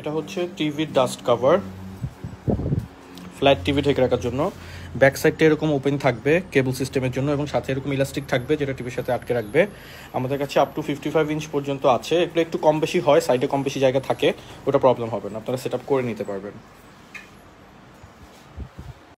এটা হচ্ছে টিভির ডাস্ট কাভার ফ্ল্যাট টিভি ঢেকে রাখার জন্য। ব্যাক সাইডটা এরকম ওপেন থাকবে কেবল সিস্টেমের জন্য এবং সাথে এরকম ইলাস্টিক থাকবে যেটা টিভির সাথে আটকে রাখবে। আমাদের কাছে up to fifty five inch পর্যন্ত আছে। এগুলো একটু কম বেশি হয় সাইডে কম বেশি জায়গা থাকে, ওটা প্রবলেম হবে না। আপনারা সেট করে নিতে পারবেন।